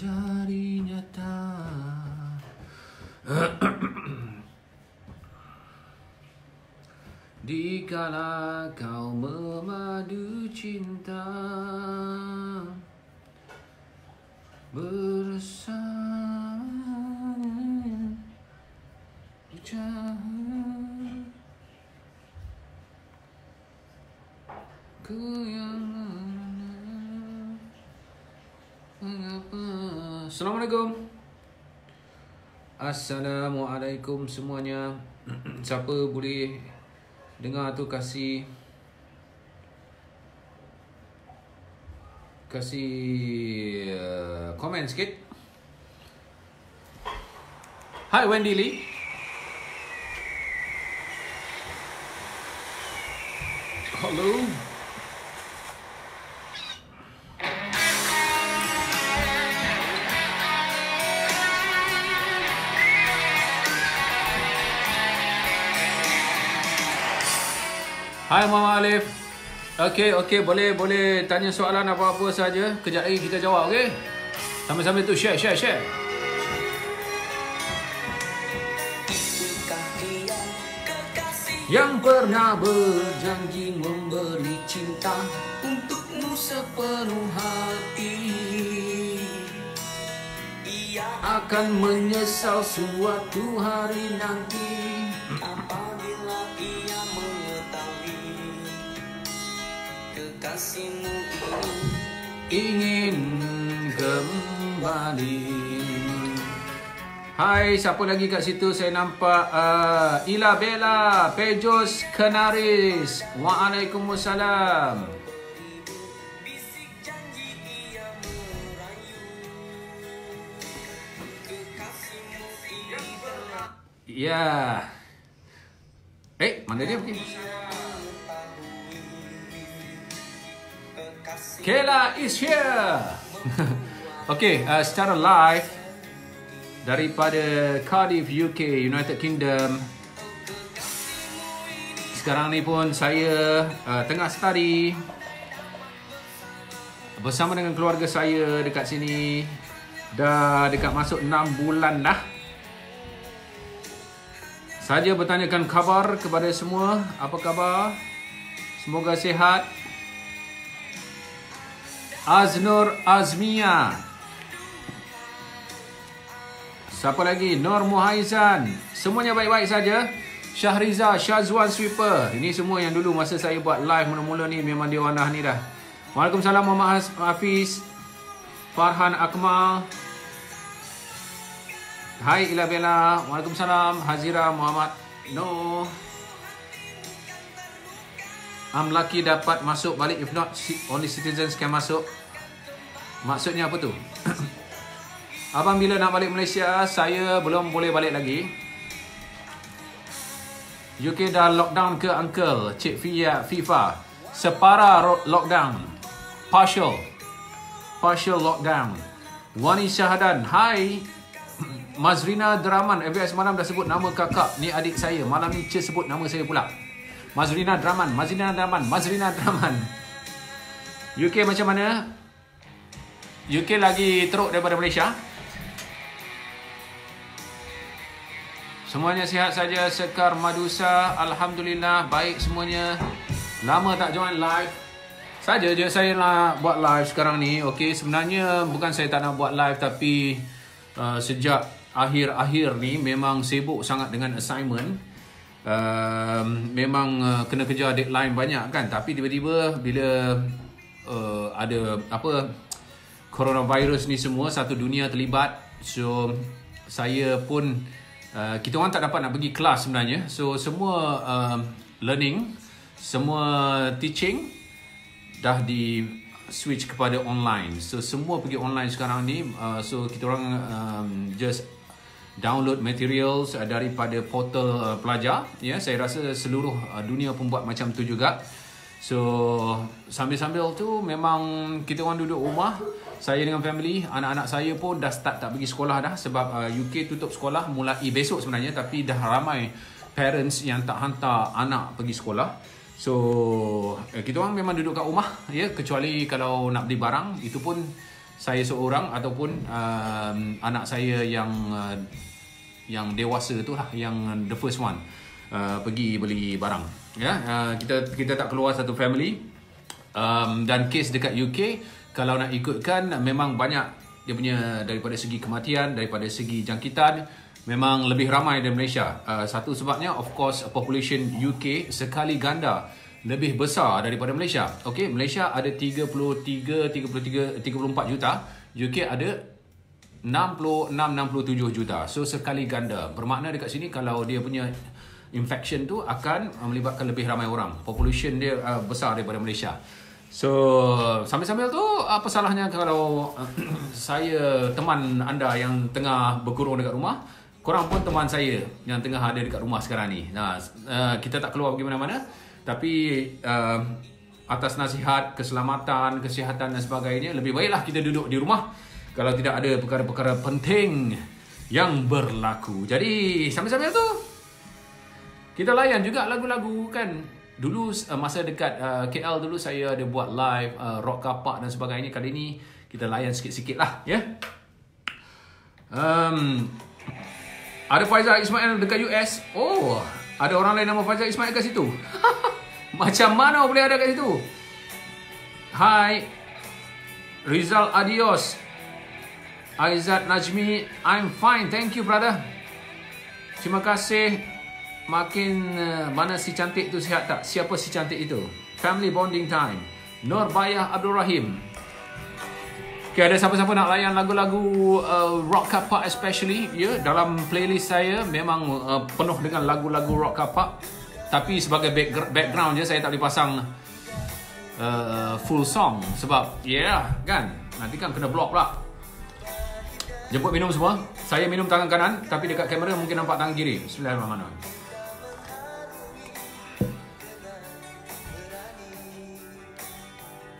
menjadi nyata Dikala kau memadu cinta Bersama Jahat Ku yang Mengapa Assalamualaikum. Assalamualaikum semuanya. Siapa boleh Dengar tu kasih Kasih uh, Komen sikit? Hi Wendy Lee. Hello Hai Mama Alif. Okey, okey, boleh boleh tanya soalan apa-apa saja. Kejap lagi kita jawab, okey? Sambil-sambil tu share, share, share. Yang pernah berjanji memberi cinta untukmu sepenuh hati Ia akan menyesal suatu hari nanti Kekasihmu ini ingin kembali. Hai, siapa lagi kat situ? Saya nampak uh, Ila Bella, Pejos Kenaris. Waalaikumsalam. Ya. Eh, mana dia pergi? Kela is here. okay, uh, secara live daripada Cardiff, UK, United Kingdom. Sekarang ni pun saya uh, tengah study bersama dengan keluarga saya dekat sini. Dah dekat masuk 6 bulan dah. Saja bertanyakan khabar kepada semua. Apa khabar? Semoga sihat. Aznur Azmia. Siapa lagi? Nur Muhaizan. Semuanya baik-baik saja. Syahriza Syazwan Sweeper. Ini semua yang dulu masa saya buat live mula-mula ni memang dia warna ni dah. Waalaikumsalam Muhammad Hafiz. Farhan Akmal. Hai Ila Bella. Waalaikumsalam Hazira Muhammad No. I'm lucky dapat masuk balik if not only citizens can masuk. Maksudnya apa tu? Abang bila nak balik Malaysia, saya belum boleh balik lagi. UK dah lockdown ke uncle? Cik Fia FIFA. Separa lockdown. Partial. Partial lockdown. Wani Syahadan. Hai. Mazrina Draman. FBS semalam dah sebut nama kakak. Ni adik saya. Malam ni Cik sebut nama saya pula. Mazrina Draman. Mazrina Draman. Mazrina Draman. UK macam mana? UK lagi teruk daripada Malaysia? Semuanya sihat saja Sekar Madusa Alhamdulillah Baik semuanya Lama tak join live Saja je saya nak buat live sekarang ni Okey sebenarnya Bukan saya tak nak buat live Tapi uh, Sejak Akhir-akhir ni Memang sibuk sangat dengan assignment uh, Memang uh, Kena kejar deadline banyak kan. Tapi tiba-tiba Bila uh, Ada Apa Coronavirus ni semua Satu dunia terlibat. So Saya pun uh, Kita orang tak dapat nak pergi kelas sebenarnya. So semua uh, Learning Semua teaching Dah di Switch kepada online. So semua pergi online sekarang ni. Uh, So kita orang um, Just Download materials uh, Daripada portal uh, pelajar Ya, yeah, Saya rasa seluruh uh, dunia pun buat macam tu juga So sambil-sambil tu memang kita orang duduk rumah. Saya dengan family, anak-anak saya pun dah start tak pergi sekolah dah sebab uh, UK tutup sekolah mulai besok sebenarnya tapi dah ramai parents yang tak hantar anak pergi sekolah. So eh, kita orang memang duduk kat rumah ya kecuali kalau nak beli barang itu pun saya seorang ataupun um, anak saya yang uh, yang dewasa tu lah yang the first one. Uh, pergi beli barang. Ya uh, kita kita tak keluar satu family. Um, dan kes dekat UK kalau nak ikutkan memang banyak dia punya daripada segi kematian daripada segi jangkitan memang lebih ramai dari Malaysia. Uh, satu sebabnya of course population UK sekali ganda lebih besar daripada Malaysia. Okey, Malaysia ada 33 33 34 juta, UK ada 66 67 juta. So sekali ganda. Bermakna dekat sini kalau dia punya infection tu akan melibatkan lebih ramai orang. Population dia uh, besar daripada Malaysia. So sambil-sambil tu apa salahnya kalau uh, saya teman anda yang tengah berkurung dekat rumah, korang pun teman saya yang tengah ada dekat rumah sekarang ni. Nah, uh, kita tak keluar pergi mana-mana. Tapi uh, atas nasihat keselamatan, kesihatan dan sebagainya, lebih baiklah kita duduk di rumah kalau tidak ada perkara-perkara penting yang berlaku. Jadi sambil-sambil tu kita layan juga lagu-lagu kan. Dulu uh, masa dekat uh, KL dulu saya ada buat live uh, rock kapak dan sebagainya. Kali ni kita layan sikit-sikit lah ya. Um, ada Faizal Ismail dekat US. Oh, ada orang lain nama Faizal Ismail kat situ. Macam mana boleh ada kat situ? Hai. Rizal Adios. Aizat Najmi, I'm fine. Thank you, brother. Terima kasih. Makin uh, mana si cantik tu sihat tak? Siapa si cantik itu? Family bonding time. Nur Bayah Abdul Rahim. Okay, ada siapa-siapa nak layan lagu-lagu uh, rock kapak especially ya yeah, dalam playlist saya memang uh, penuh dengan lagu-lagu rock kapak tapi sebagai back, background je saya tak boleh pasang uh, full song sebab yeah kan nanti kan kena block pula jemput minum semua saya minum tangan kanan tapi dekat kamera mungkin nampak tangan kiri bismillahirrahmanirrahim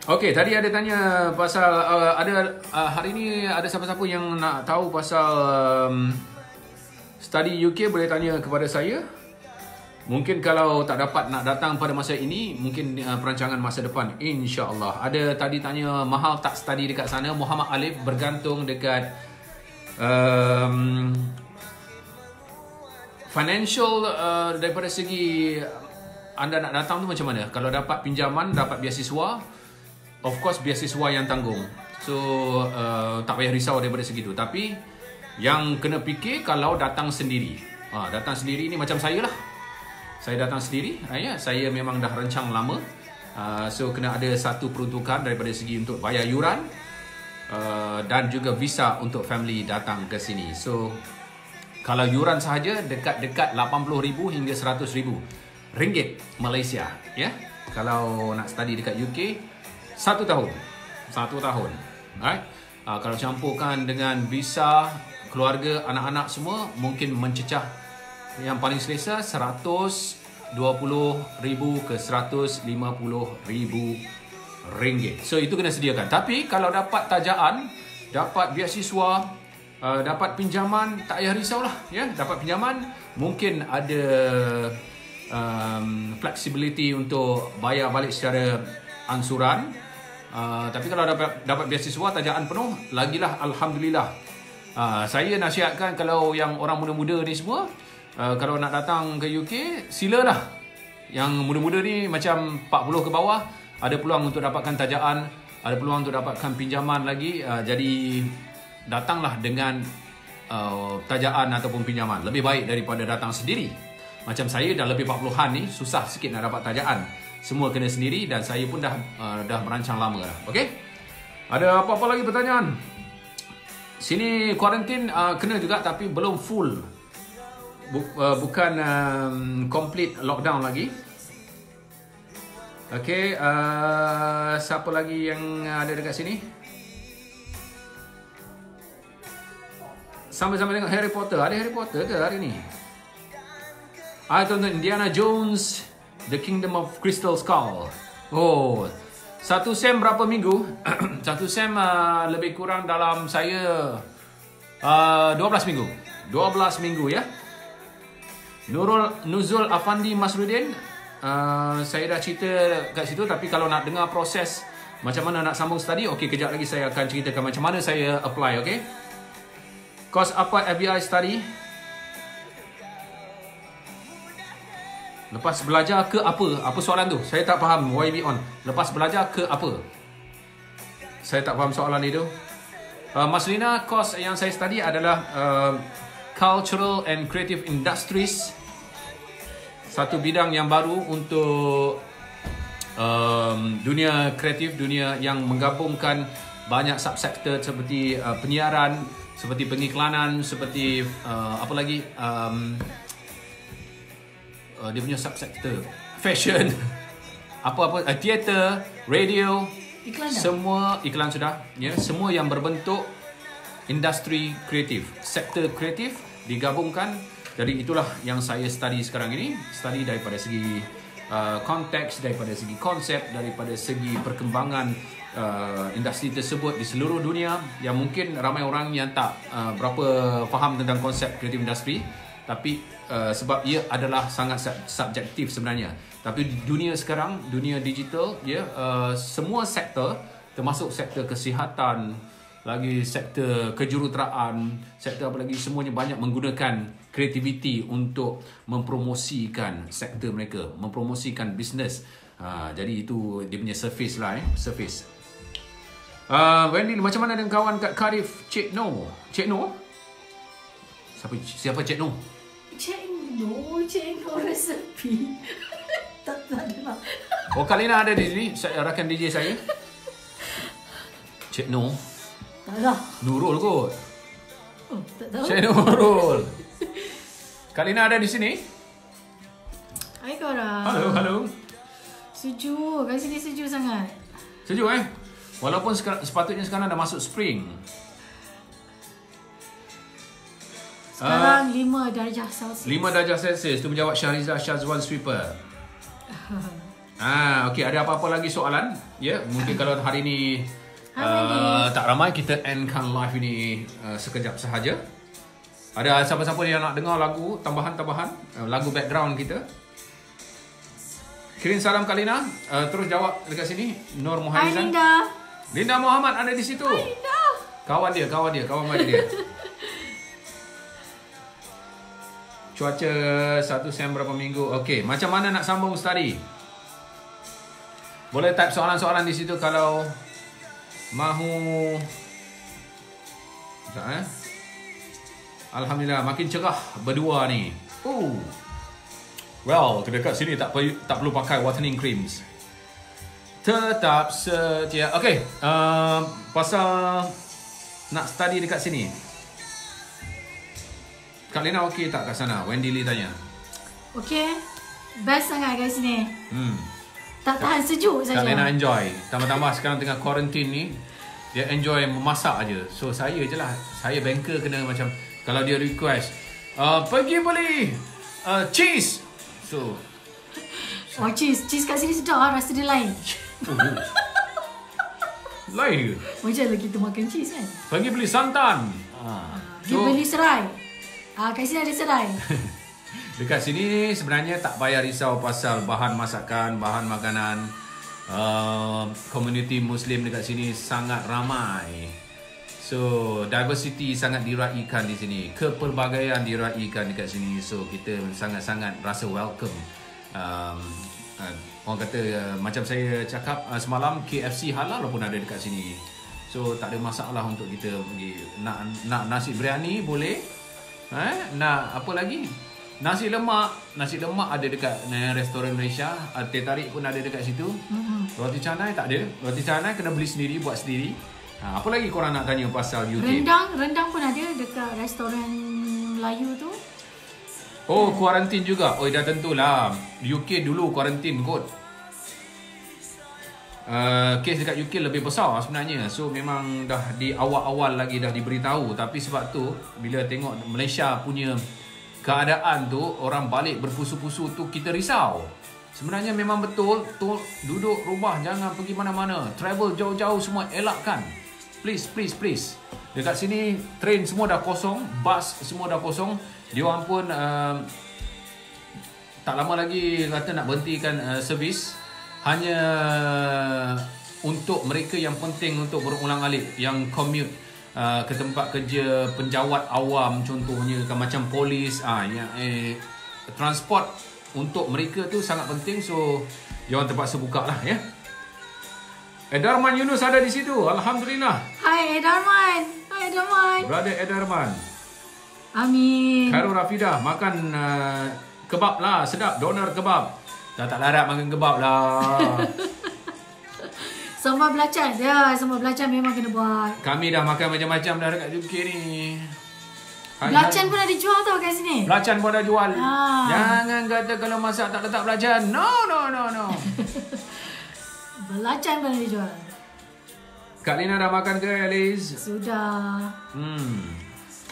Okey, tadi ada tanya pasal uh, ada uh, hari ni ada siapa-siapa yang nak tahu pasal um, study UK boleh tanya kepada saya. Mungkin kalau tak dapat nak datang pada masa ini, mungkin uh, perancangan masa depan insya-Allah. Ada tadi tanya mahal tak study dekat sana? Muhammad Alif bergantung dekat um, financial uh, daripada segi anda nak datang tu macam mana? Kalau dapat pinjaman, dapat beasiswa, of course beasiswa yang tanggung. So uh, tak payah risau daripada segitu. Tapi yang kena fikir kalau datang sendiri. Ha, datang sendiri ni macam saya lah. Saya datang sendiri. Ha, ya, saya memang dah rencang lama. Uh, so kena ada satu peruntukan daripada segi untuk bayar yuran uh, dan juga visa untuk family datang ke sini. So kalau yuran sahaja dekat-dekat 80,000 hingga 100,000 ringgit Malaysia, ya. Kalau nak study dekat UK satu tahun Satu tahun Alright uh, Kalau campurkan dengan visa Keluarga, anak-anak semua Mungkin mencecah Yang paling selesa RM120,000 ke RM150,000 ringgit. So itu kena sediakan Tapi kalau dapat tajaan Dapat beasiswa uh, Dapat pinjaman Tak payah risaulah ya? Dapat pinjaman Mungkin ada um, Flexibility untuk Bayar balik secara Ansuran Uh, tapi kalau dapat dapat beasiswa tajaan penuh, lagilah alhamdulillah. Uh, saya nasihatkan kalau yang orang muda-muda ni semua uh, kalau nak datang ke UK, silalah. Yang muda-muda ni macam 40 ke bawah ada peluang untuk dapatkan tajaan, ada peluang untuk dapatkan pinjaman lagi. Uh, jadi datanglah dengan uh, tajaan ataupun pinjaman. Lebih baik daripada datang sendiri. Macam saya dah lebih 40-an ni susah sikit nak dapat tajaan semua kena sendiri dan saya pun dah uh, dah merancang lama dah. Okey? Ada apa-apa lagi pertanyaan? Sini kuarantin uh, kena juga tapi belum full. Buk, uh, bukan um, complete lockdown lagi. Okey, uh, siapa lagi yang ada dekat sini? Sama-sama tengok Harry Potter. Ada Harry Potter ke hari ni? Ah, tonton Indiana Jones The Kingdom of Crystal Skull. Oh, satu sem berapa minggu? satu sem uh, lebih kurang dalam saya uh, 12 minggu. 12 minggu ya. Nurul Nuzul Afandi Masrudin. Uh, saya dah cerita kat situ tapi kalau nak dengar proses Macam mana nak sambung study? Okey, kejap lagi saya akan ceritakan macam mana saya apply, okey? Kos apa FBI study? Lepas belajar ke apa? Apa soalan tu? Saya tak faham. YB on. Lepas belajar ke apa? Saya tak faham soalan itu. Uh, Mas Lina, kos yang saya study adalah uh, Cultural and Creative Industries. Satu bidang yang baru untuk um, dunia kreatif, dunia yang menggabungkan banyak subsektor seperti uh, penyiaran, seperti pengiklanan, seperti uh, apa lagi? Um, uh, dia punya subsektor fashion apa-apa uh, theater radio Iklan dah? semua iklan sudah ya semua yang berbentuk industri kreatif sektor kreatif digabungkan jadi itulah yang saya study sekarang ini. Study daripada segi uh, konteks daripada segi konsep daripada segi perkembangan uh, industri tersebut di seluruh dunia yang mungkin ramai orang yang tak uh, berapa faham tentang konsep kreatif industri. Tapi uh, sebab ia adalah sangat sub- subjektif sebenarnya. Tapi di dunia sekarang dunia digital ya uh, semua sektor termasuk sektor kesihatan lagi sektor kejuruteraan sektor apa lagi semuanya banyak menggunakan kreativiti untuk mempromosikan sektor mereka mempromosikan bisnes ha, jadi itu dia punya surface lah eh surface. Uh, Wendy macam mana dengan kawan kat Cardiff Cik No. Cik No? Siapa siapa Cik No? Cik no, cik no resepi. tak tak ada lah. Oh Kalina ada di sini saya rakan DJ saya. Cik No. Tak ada. Nurul kot. Oh, tak tahu. Cik Nurul Kalina ada di sini Hai korang. Halo halo Sejuk. Kat sini sejuk sangat. Sejuk eh Walaupun sekar- sepatutnya sekarang dah masuk spring Sekarang 5 darjah Celsius. 5 darjah Celsius tu menjawab Syahrizah Syazwan Sweeper Ah, okey ada apa-apa lagi soalan? Ya, mungkin kalau hari ni uh, tak ramai kita endkan live ini uh, sekejap sahaja. Ada siapa-siapa yang nak dengar lagu tambahan-tambahan, uh, lagu background kita? Kirim salam Kalina, uh, terus jawab dekat sini Nur Hai Muhammad. Linda. Linda Muhammad ada di situ. Linda. Kawan dia, kawan dia, kawan baik dia. Cuaca satu sem berapa minggu. Okey, macam mana nak sambung study? Boleh type soalan-soalan di situ kalau mahu. Sekejap eh. Alhamdulillah makin cerah berdua ni. Oh. Well, dekat sini tak perlu tak perlu pakai whitening creams. Tetap setia. Okey, uh, pasal nak study dekat sini. Kak Lena okey tak kat sana? Wendy Lee tanya. Okey. Best sangat kat sini. Hmm. Tak tahan sejuk Kak Lena saja. enjoy. Tambah-tambah sekarang tengah quarantine ni, dia enjoy memasak aja. So saya je lah. Saya banker kena macam kalau dia request, uh, pergi beli uh, cheese. So, Oh cheese. Cheese kat sini sedap lah. Rasa dia lain. uh, lain ke? Macam lah kita makan cheese kan. Pergi beli santan. Ah. Dia So, beli serai. Ah, kat sini ada serai. Dekat sini sebenarnya tak payah risau pasal bahan masakan, bahan makanan. Uh, community Muslim dekat sini sangat ramai. So, diversity sangat diraikan di sini. Kepelbagaian diraikan dekat sini. So, kita sangat-sangat rasa welcome. Um, uh, orang kata, uh, macam saya cakap uh, semalam, KFC halal pun ada dekat sini. So, tak ada masalah untuk kita pergi. Nak, nak nasi biryani boleh. Eh, nak apa lagi? Nasi lemak, nasi lemak ada dekat eh, restoran Malaysia. Uh, teh tarik pun ada dekat situ. Mm-mm. Roti canai tak ada. Roti canai kena beli sendiri, buat sendiri. Ha, apa lagi korang nak tanya pasal UK? Rendang, rendang pun ada dekat restoran Melayu tu. Oh, kuarantin juga. Oh, dah tentulah. UK dulu kuarantin kot. Uh, kes dekat UK lebih besar sebenarnya. So memang dah di awal-awal lagi dah diberitahu. Tapi sebab tu bila tengok Malaysia punya keadaan tu orang balik berpusu-pusu tu kita risau. Sebenarnya memang betul, betul duduk rumah jangan pergi mana-mana. Travel jauh-jauh semua elakkan. Please, please, please. Dekat sini train semua dah kosong, bus semua dah kosong. Dia orang pun uh, tak lama lagi kata nak berhentikan uh, servis. Hanya untuk mereka yang penting untuk berulang-alik yang commute uh, ke tempat kerja penjawat awam contohnya kan macam polis ah yang eh, transport untuk mereka tu sangat penting so jangan terpaksa buka lah ya Edarman Yunus ada di situ Alhamdulillah Hai Edarman. Hai Edarman. Brother Edarman Amin. Khairul Rafidah makan uh, kebab lah sedap donor kebab dah tak larat makan kebab lah Sambal belacan. Ya, sambal belacan memang kena buat. kami dah makan macam-macam dah dekat UK ni Hai- Belacan hai- pun ada dijual tau kat sini. Belacan pun dah jual Ah. Jangan kata kalau masak tak letak belacan No no no no Belacan pun ada dijual. Kak Lina dah makan ke Alice? Sudah. Hmm.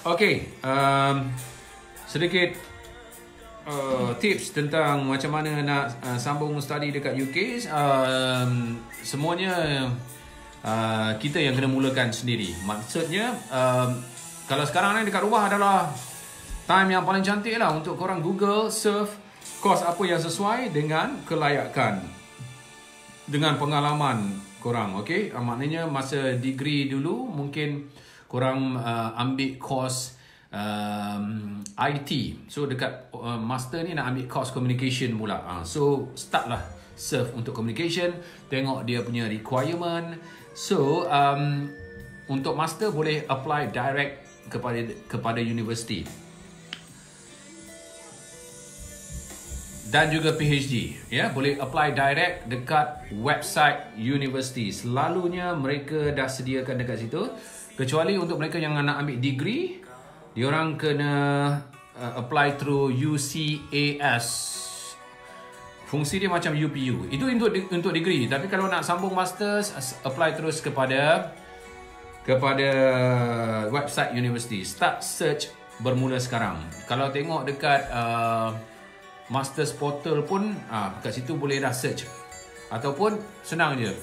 Okay, um, sedikit uh, tips tentang macam mana nak uh, sambung study dekat UK. Um, semuanya uh, kita yang kena mulakan sendiri. Maksudnya, um, kalau sekarang ni dekat rumah adalah time yang paling cantik lah untuk korang Google, surf, course apa yang sesuai dengan kelayakan dengan pengalaman korang okey? Uh, maknanya masa degree dulu mungkin korang uh, ambil course um, IT so dekat uh, master ni nak ambil course communication pula. Uh, so start lah serve untuk communication tengok dia punya requirement. So um, untuk master boleh apply direct kepada kepada universiti dan juga PhD ya boleh apply direct dekat website universiti selalunya mereka dah sediakan dekat situ. Kecuali untuk mereka yang nak ambil degree diorang kena uh, apply through UCAS fungsi dia macam UPU itu untuk untuk degree. Tapi kalau nak sambung masters apply terus kepada kepada website universiti start search bermula sekarang. Kalau tengok dekat uh, Masters portal pun ah kat situ boleh dah search. Ataupun senang je.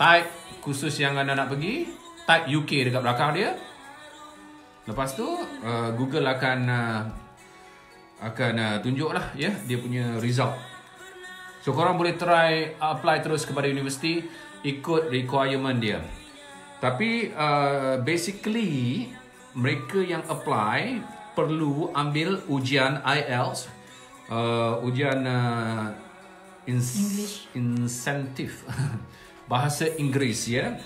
Type khusus yang anda nak pergi, type UK dekat belakang dia. Lepas tu uh, Google akan uh, akan uh, tunjuklah ya dia punya result. So korang boleh try apply terus kepada universiti ikut requirement dia. Tapi uh, basically mereka yang apply perlu ambil ujian IELTS uh, ujian uh, ins- insentif bahasa Inggeris ya.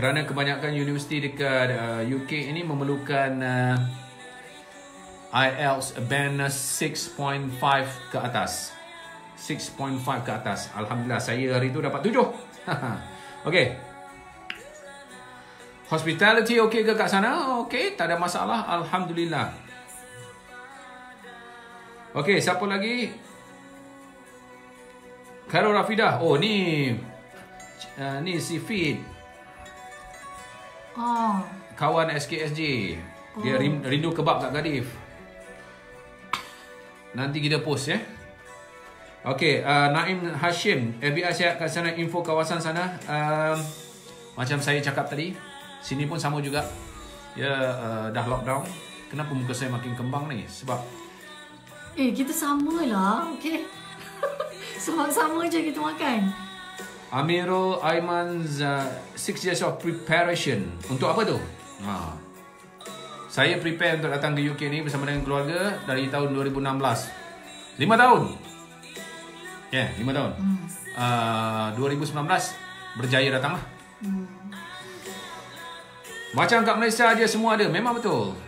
Kerana kebanyakan universiti dekat uh, UK ini memerlukan uh, IELTS band 6.5 ke atas. 6.5 ke atas. Alhamdulillah saya hari tu dapat 7. Okey. Hospitality okey ke kat sana? Okey, tak ada masalah. Alhamdulillah. Okey, siapa lagi? Khairul Rafidah. Oh, ni uh, ni si Fit, Oh. kawan SKSJ. Dia Oh. rin- rindu kebab kat Gadif. Nanti kita post ya. Okey, uh, Naim Hashim, FBI siap kat sana info kawasan sana. Um, macam saya cakap tadi, sini pun sama juga. Ya, uh, dah lockdown. Kenapa muka saya makin kembang ni? Sebab Eh, kita sama lah. Okay. Sama-sama je kita makan. Amirul Aiman's uh, six years of preparation. Untuk apa tu? Ha. Saya prepare untuk datang ke UK ni bersama dengan keluarga dari tahun 2016. 5 tahun. Ya, yeah, 5 tahun. Hmm. Uh, 2019 berjaya datang lah. Hmm. Macam kat Malaysia aja semua ada. Memang betul.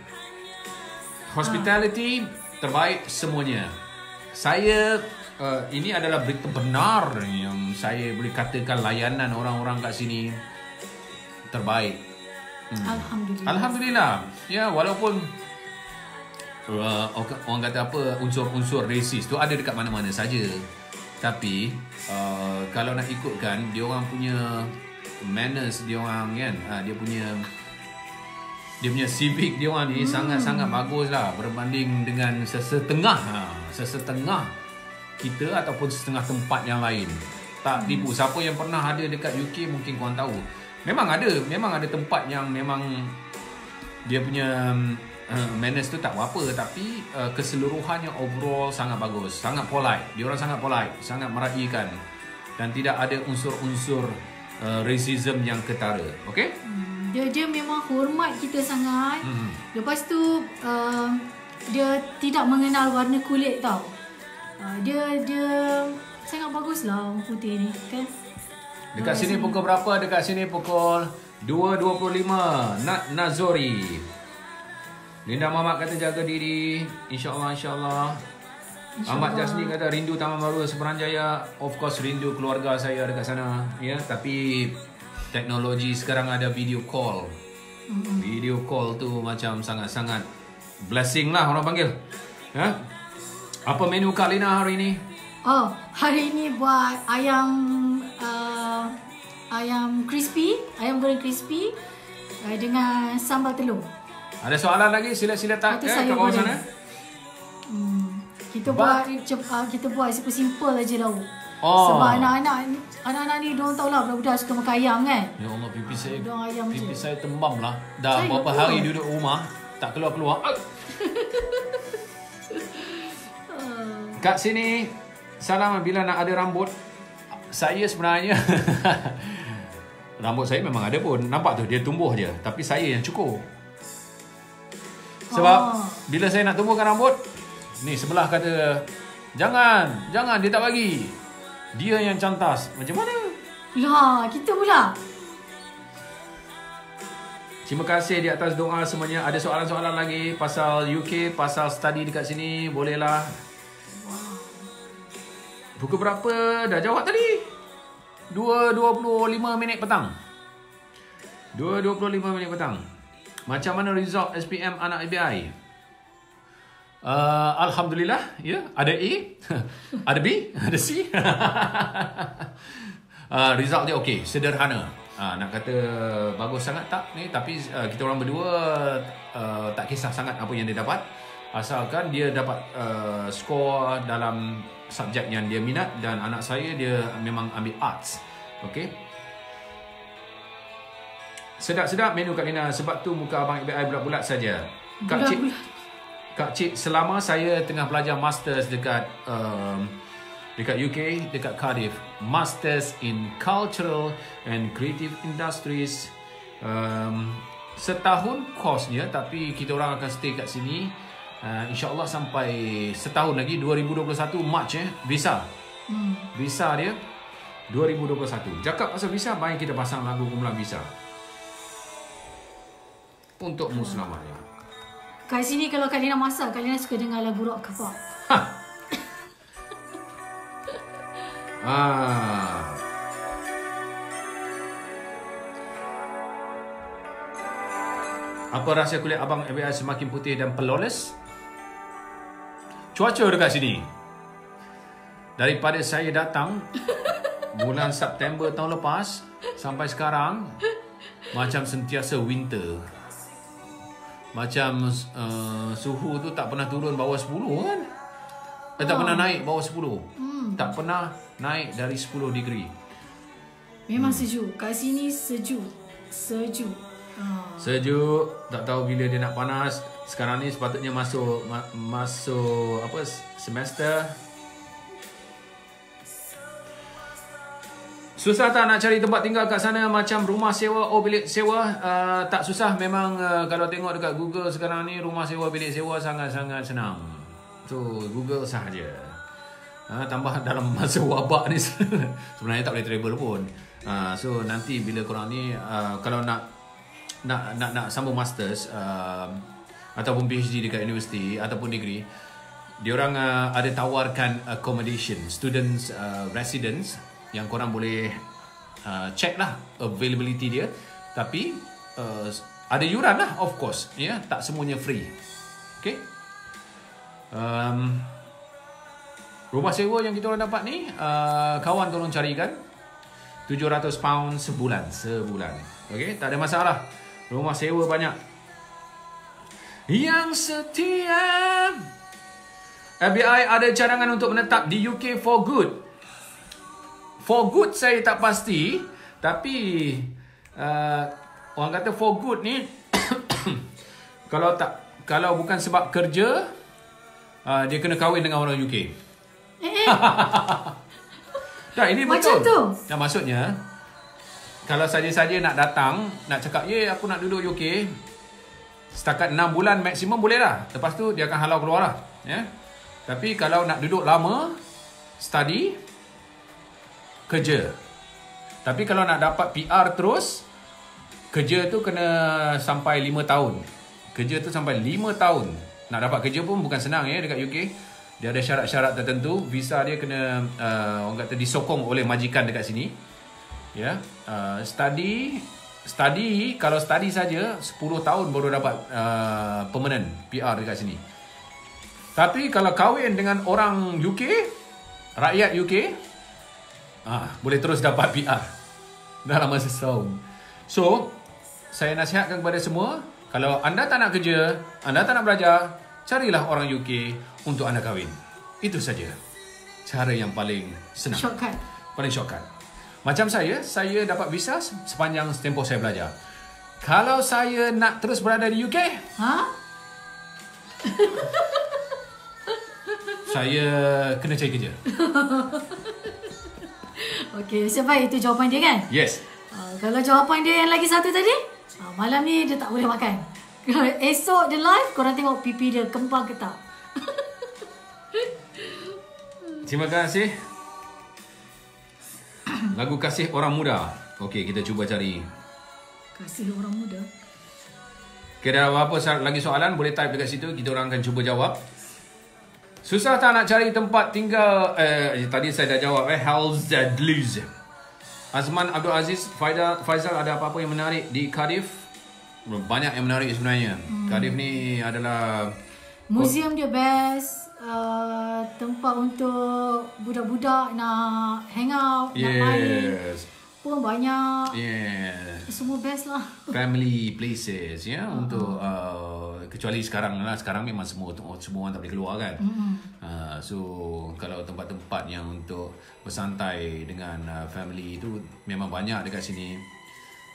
Hospitality terbaik semuanya. Saya uh, ini adalah berita benar yang saya boleh katakan layanan orang-orang kat sini terbaik. Hmm. Alhamdulillah. Alhamdulillah. Ya, walaupun uh, orang kata apa unsur-unsur rasis tu ada dekat mana-mana saja. Tapi uh, kalau nak ikutkan dia orang punya manners dia orang kan, uh, dia punya dia punya civic dia orang ni sangat-sangat bagus lah berbanding dengan sesetengah ha, sesetengah kita ataupun setengah tempat yang lain. Tak tipu siapa yang pernah ada dekat UK mungkin korang tahu. Memang ada, memang ada tempat yang memang dia punya uh, manners tu tak apa tapi uh, keseluruhannya overall sangat bagus, sangat polite. Dia orang sangat polite, sangat meraihkan dan tidak ada unsur-unsur uh, racism yang ketara. Okay? Hmm, Dia dia memang hormat kita sangat. Hmm. Lepas tu uh, dia tidak mengenal warna kulit tau. Uh, dia dia sangat bagus lah orang putih ni kan. Dekat sini pukul berapa? Dekat sini pukul 2.25. Nat Nazori. Linda Mamat kata jaga diri. InsyaAllah, insyaAllah. Ahmad Jasni kata rindu Taman Baru Seberang Jaya. Of course rindu keluarga saya dekat sana. Ya, tapi teknologi sekarang ada video call. Video call tu macam sangat-sangat blessing lah orang panggil. Ya? Apa menu Kak Lina hari ni? Oh, hari ni buat ayam uh, ayam crispy, ayam goreng crispy uh, dengan sambal telur. Ada soalan lagi? Sila-sila tak ya, kat bawah sana. Hmm. Kita Ba- buat cep- uh, kita buat simple-simple aja lauk. Oh. Sebab anak-anak anak-anak ni diorang tahu lah budak-budak suka makan ayam kan. Ya Allah, pipi saya Dong ayam pipi je. saya tembam lah. Dah Saya berapa hari duduk rumah, tak keluar-keluar. Ah. Kat sini, salam bila nak ada rambut. Saya sebenarnya rambut saya memang ada pun. Nampak tu dia tumbuh je, tapi saya yang cukur. Sebab Oh. bila saya nak tumbuhkan rambut, ni sebelah kata jangan, jangan dia tak bagi. Dia yang cantas. Macam mana? Lah, kita pula. Terima kasih di atas doa semuanya. Ada soalan-soalan lagi pasal UK, pasal study dekat sini, bolehlah. Pukul berapa dah jawab tadi? 2.25 minit petang. 2.25 minit petang. Macam mana result SPM anak ABI? Uh, Alhamdulillah, ya. Ada A, ada B, ada C. uh, result dia okey, sederhana. Uh, nak kata bagus sangat tak ni tapi uh, kita orang berdua uh, tak kisah sangat apa yang dia dapat asalkan dia dapat uh, skor dalam subjek yang dia minat dan anak saya dia memang ambil arts. Okey. Sedap-sedap menu Kak Lina sebab tu muka abang ABI bulat-bulat saja. Kak Cik. Kak Cik, selama saya tengah belajar masters dekat um, dekat UK, dekat Cardiff, masters in cultural and creative industries. Um, setahun course-nya tapi kita orang akan stay kat sini uh, insyaAllah sampai setahun lagi 2021 March eh visa Hmm. visa dia 2021 cakap pasal visa baik kita pasang lagu kumpulan visa untukmu selamanya Kat sini kalau Kak Lina masak, Kak Lina suka dengar lagu rock ke pop. Ah. Apa rahsia kulit abang FBI semakin putih dan peloles? Cuaca dekat sini. Daripada saya datang bulan September tahun lepas sampai sekarang macam sentiasa winter. Macam uh, suhu tu tak pernah turun bawah 10 kan? Eh, tak pernah naik bawah 10. Tak pernah naik dari 10 degree. Memang Hmm. sejuk. Kat sini sejuk. Sejuk. Ha. Sejuk, tak tahu bila dia nak panas. Sekarang ni sepatutnya masuk ma- masuk apa semester. Susah tak nak cari tempat tinggal kat sana macam rumah sewa, oh bilik sewa? Uh, tak susah memang uh, kalau tengok dekat Google sekarang ni rumah sewa, bilik sewa sangat-sangat senang. So Google sahaja. Ha, tambah dalam masa wabak ni sebenarnya tak boleh travel pun. Ha, so nanti bila korang ni uh, kalau nak nak nak nak sambung masters uh, ataupun PhD dekat universiti ataupun degree dia orang uh, ada tawarkan accommodation students uh, residents yang korang boleh uh, check lah availability dia. Tapi uh, ada yuran lah of course. Ya yeah? tak semuanya free. Okay? Um, rumah sewa yang kita orang dapat ni uh, kawan tolong carikan. 700 pound sebulan sebulan. Okey tak ada masalah. Rumah sewa banyak. Yang setia. FBI ada cadangan untuk menetap di UK for good for good saya tak pasti tapi uh, orang kata for good ni kalau tak kalau bukan sebab kerja uh, dia kena kahwin dengan orang UK Eh, eh. Tak, ini Macam betul. tu? Nah, maksudnya kalau saja-saja nak datang, nak cakap, "Ye, aku nak duduk UK." Setakat 6 bulan maksimum boleh lah. Lepas tu dia akan halau keluar lah. Ya. Tapi kalau nak duduk lama, study, kerja. Tapi kalau nak dapat PR terus, kerja tu kena sampai 5 tahun. Kerja tu sampai 5 tahun. Nak dapat kerja pun bukan senang ya dekat UK. Dia ada syarat-syarat tertentu. Visa dia kena uh, orang kata disokong oleh majikan dekat sini. Ya. Uh, study study kalau study saja 10 tahun baru dapat uh, permanent PR dekat sini. Tapi kalau kahwin dengan orang UK, rakyat UK, ah boleh terus dapat PR dalam masa setahun. So, saya nasihatkan kepada semua, kalau anda tak nak kerja, anda tak nak belajar, carilah orang UK untuk anda kahwin. Itu saja. Cara yang paling senang. Shortcut. Paling shortcut. Macam saya, saya dapat visa sepanjang tempoh saya belajar. Kalau saya nak terus berada di UK, Ha? saya kena cari kerja. Okey, sebab itu jawapan dia kan? Yes. Uh, kalau jawapan dia yang lagi satu tadi, uh, malam ni dia tak boleh makan. Esok dia live, korang tengok pipi dia kempal ke tak. Terima kasih. Lagu Kasih Orang Muda. Okey, kita cuba cari. Kasih orang muda. Apa-apa sa- lagi soalan boleh type dekat situ. Kita orang akan cuba jawab. Susah tak nak cari tempat tinggal? Eh, tadi saya dah jawab. Eh, Hell's Dead Blues. Azman Abdul Aziz, Faizal, Faizal ada apa-apa yang menarik di Cardiff? Banyak yang menarik sebenarnya. Hmm. Cardiff ni adalah Museum dia best. Uh, tempat untuk budak-budak nak hang out, nak main yes, pun banyak. yes. Semua best lah. family places ya uh-huh. untuk uh, kecuali sekarang lah sekarang memang semua semua orang tak boleh keluar kan uh-huh. uh, so kalau tempat-tempat yang untuk bersantai dengan uh, family itu memang banyak dekat sini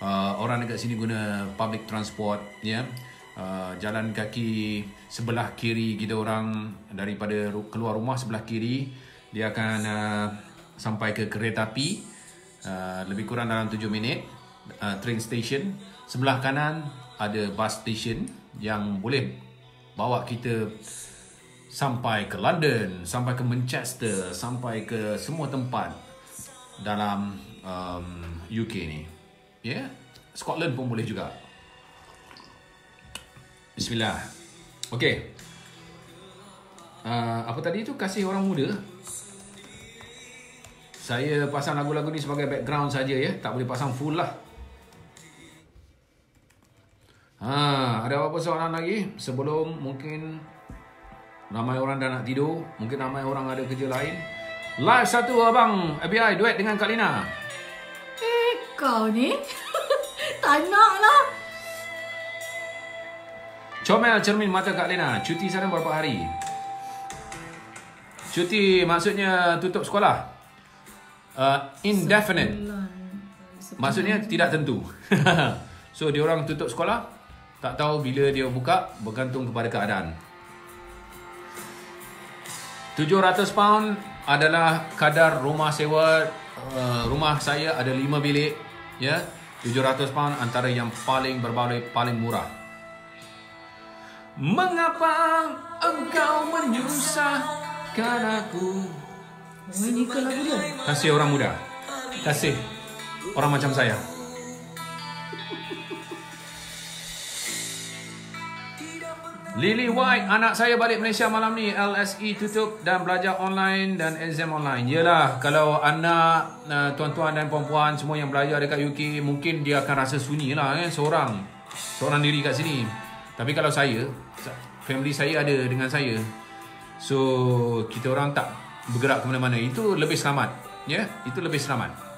uh, orang dekat sini guna public transport ya uh, jalan kaki sebelah kiri kita orang daripada keluar rumah sebelah kiri dia akan uh, sampai ke kereta api uh, lebih kurang dalam 7 minit uh, train station sebelah kanan ada bus station yang boleh bawa kita sampai ke London, sampai ke Manchester, sampai ke semua tempat dalam um, UK ni. Ya, yeah? Scotland pun boleh juga. Bismillah. Okey. Uh, apa tadi tu kasih orang muda? Saya pasang lagu-lagu ni sebagai background saja ya, tak boleh pasang full lah. Ha, ada apa-apa soalan lagi sebelum mungkin ramai orang dah nak tidur, mungkin ramai orang ada kerja lain. Live satu abang FBI duet dengan Kak Lina. Eh, kau ni? tak nak lah. Comel cermin mata Kak Lina. Cuti sana berapa hari? Cuti maksudnya tutup sekolah? Uh, indefinite. Maksudnya tidak tentu. so dia orang tutup sekolah, tak tahu bila dia buka, bergantung kepada keadaan. 700 pound adalah kadar rumah sewa uh, rumah saya ada 5 bilik ya. 700 pound antara yang paling berbaloi paling murah. Mengapa engkau menyusahkan aku? Lagu dia? Kasih orang muda. Kasih orang macam saya. Lily White, anak saya balik Malaysia malam ni. LSE tutup dan belajar online dan exam online. Yelah, kalau anak, uh, tuan-tuan dan puan-puan semua yang belajar dekat UK, mungkin dia akan rasa sunyi lah kan, seorang. Seorang diri kat sini. Tapi kalau saya, family saya ada dengan saya. So, kita orang tak bergerak ke mana-mana. Itu lebih selamat. Ya, yeah? itu lebih selamat.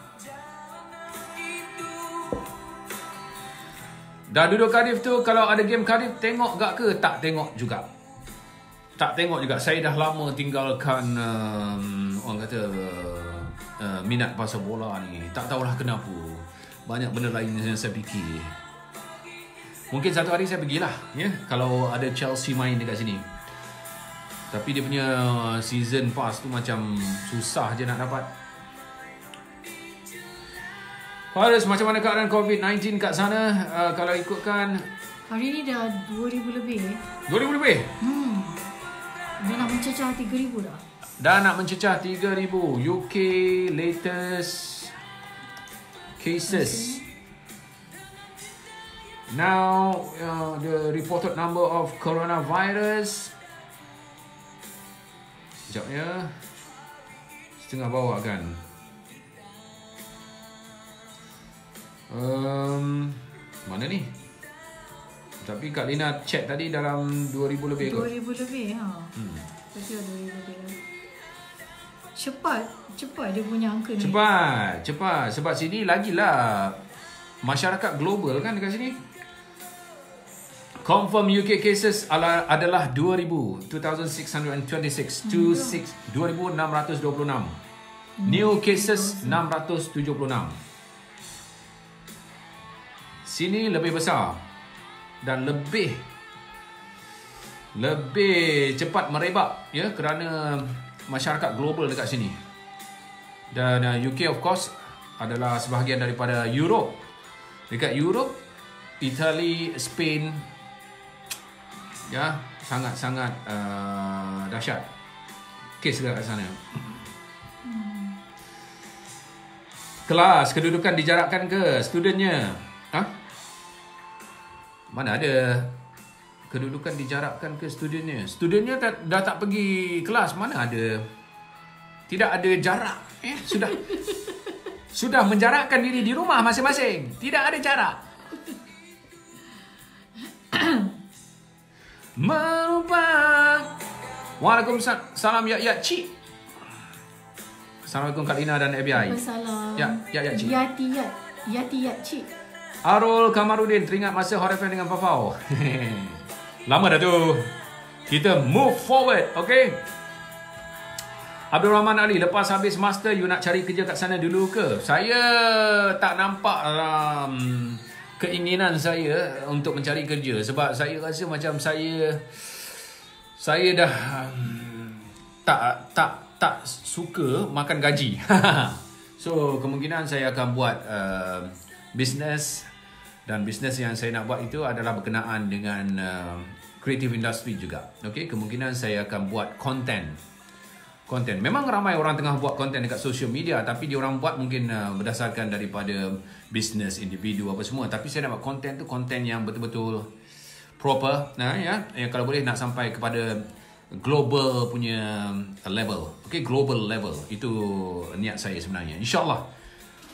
Dah duduk Cardiff tu Kalau ada game Cardiff Tengok gak ke? Tak tengok juga Tak tengok juga Saya dah lama tinggalkan um, Orang kata uh, uh, Minat pasal bola ni Tak tahulah kenapa Banyak benda lain yang saya fikir Mungkin satu hari saya pergilah ya? Kalau ada Chelsea main dekat sini Tapi dia punya season pass tu macam Susah je nak dapat Faris, macam mana keadaan COVID-19 kat sana? Uh, kalau ikutkan Hari ni dah 2,000 lebih. eh. 2000 lebih. Hmm. Dah nak mencecah 3,000 dah. Dah nak mencecah 3000 UK latest cases. Now uh, the reported number of coronavirus Sekejap ya Setengah bawah kan um, Mana ni Tapi Kak Lina check tadi dalam 2000 lebih kot 2,000 lebih ha. hmm. Pasti dah 2,000 lebih. Cepat, cepat dia punya angka ni. Cepat, cepat. Sebab sini lagilah masyarakat global kan dekat sini. Confirm UK cases ala- adalah 2000, 2626 to 6 2626. New cases 676. Sini lebih besar dan lebih lebih cepat merebak ya kerana masyarakat global dekat sini. Dan uh, UK of course adalah sebahagian daripada Europe. Dekat Europe, Italy, Spain ya sangat-sangat uh, dahsyat kes dekat sana. Kelas kedudukan dijarakkan ke studentnya? Ha? Mana ada kedudukan dijarakkan ke studentnya? Studentnya tak, dah tak pergi kelas, mana ada? Tidak ada jarak. Eh, sudah sudah menjarakkan diri di rumah masing-masing. Tidak ada jarak. Merupakan Waalaikumsalam ya ya cik. Assalamualaikum Kak Lina dan FBI. Waalaikumsalam. Ya, ya, ya, Cik. Yati yat. Yati yat, cik. Arul Kamarudin teringat masa FM dengan Fafau. Lama dah tu. Kita move forward, okay? Abdul Rahman Ali, lepas habis master, you nak cari kerja kat sana dulu ke? Saya tak nampak um, keinginan saya untuk mencari kerja sebab saya rasa macam saya saya dah um, tak tak tak suka makan gaji. so kemungkinan saya akan buat uh, bisnes dan bisnes yang saya nak buat itu adalah berkenaan dengan uh, creative industry juga. Okey, kemungkinan saya akan buat content. Content. Memang ramai orang tengah buat content dekat social media tapi dia orang buat mungkin uh, berdasarkan daripada bisnes individu apa semua. Tapi saya nak buat content tu content yang betul-betul proper nah ya. ya kalau boleh nak sampai kepada global punya level. Okay, global level. Itu niat saya sebenarnya. InsyaAllah.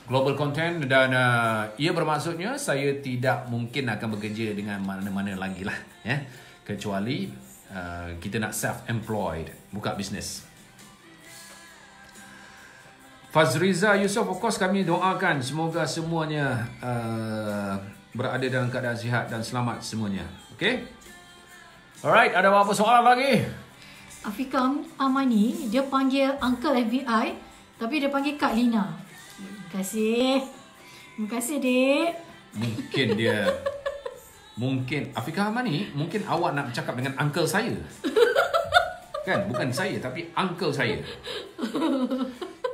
Global content dan uh, ia bermaksudnya saya tidak mungkin akan bekerja dengan mana-mana lagi lah. Ya. Kecuali uh, kita nak self-employed. Buka bisnes. Fazriza Yusof, of course kami doakan semoga semuanya uh, berada dalam keadaan sihat dan selamat semuanya. Okay? Alright, ada apa-apa soalan lagi? Afika Amani, dia panggil Uncle FBI, tapi dia panggil Kak Lina. Terima kasih. Terima kasih, dek. Mungkin dia Mungkin Afika Hamani Mungkin awak nak bercakap dengan uncle saya Kan Bukan saya Tapi uncle saya